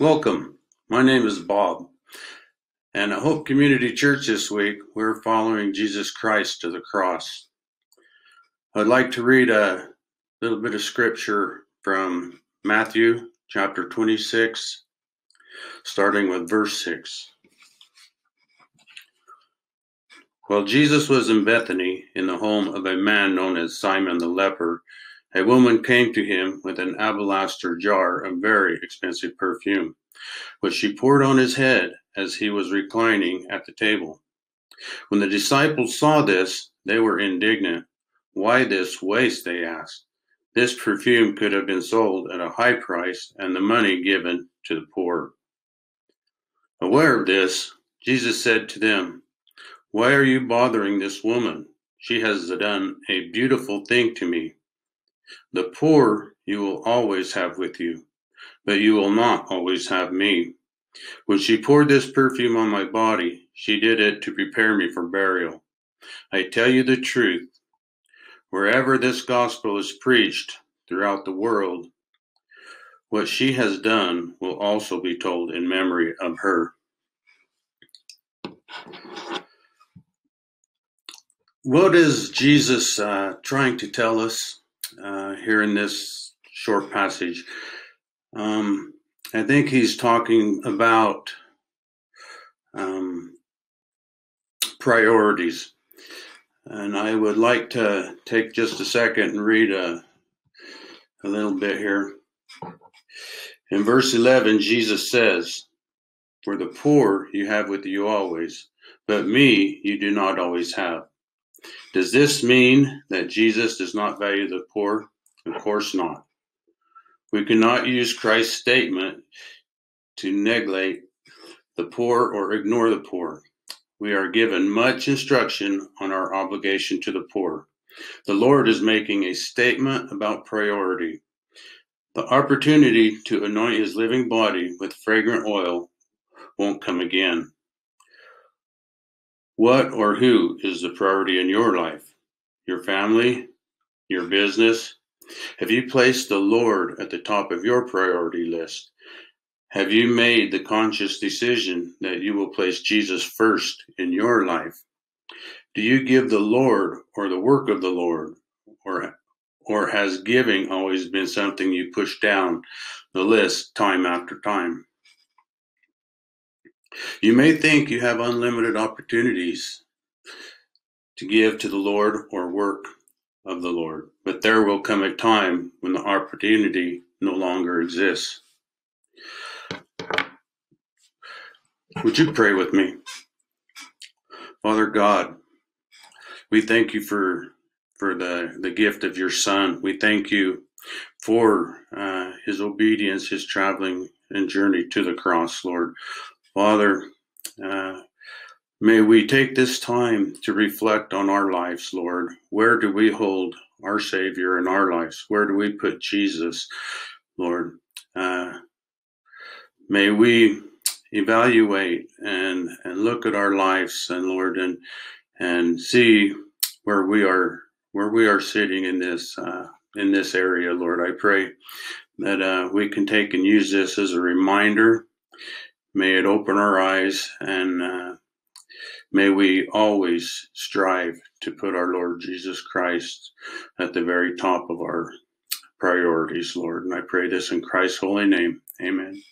Welcome. My name is Bob. And at Hope Community Church this week, we're following Jesus Christ to the cross. I'd like to read a little bit of scripture from Matthew chapter 26, starting with verse 6. While Jesus was in Bethany, in the home of a man known as Simon the leper, a woman came to him with an alabaster jar of very expensive perfume, which she poured on his head as he was reclining at the table. When the disciples saw this, they were indignant. Why this waste? They asked. This perfume could have been sold at a high price and the money given to the poor. Aware of this, Jesus said to them, Why are you bothering this woman? She has done a beautiful thing to me. The poor you will always have with you, but you will not always have me. When she poured this perfume on my body, she did it to prepare me for burial. I tell you the truth. Wherever this gospel is preached throughout the world, what she has done will also be told in memory of her. What is Jesus uh, trying to tell us? Uh, here in this short passage. Um, I think he's talking about um, priorities. And I would like to take just a second and read a, a little bit here. In verse 11, Jesus says, For the poor you have with you always, but me you do not always have. Does this mean that Jesus does not value the poor? Of course not. We cannot use Christ's statement to neglect the poor or ignore the poor. We are given much instruction on our obligation to the poor. The Lord is making a statement about priority. The opportunity to anoint his living body with fragrant oil won't come again. What or who is the priority in your life? Your family? Your business? Have you placed the Lord at the top of your priority list? Have you made the conscious decision that you will place Jesus first in your life? Do you give the Lord or the work of the Lord? Or, or has giving always been something you push down the list time after time? You may think you have unlimited opportunities to give to the Lord or work of the Lord, but there will come a time when the opportunity no longer exists. Would you pray with me? Father God, we thank you for for the, the gift of your son. We thank you for uh, his obedience, his traveling and journey to the cross, Lord. Father, uh, may we take this time to reflect on our lives, Lord. Where do we hold our Savior in our lives? Where do we put Jesus, Lord? Uh, may we evaluate and and look at our lives, and Lord, and and see where we are where we are sitting in this uh, in this area, Lord. I pray that uh, we can take and use this as a reminder May it open our eyes and uh, may we always strive to put our Lord Jesus Christ at the very top of our priorities, Lord. And I pray this in Christ's holy name. Amen.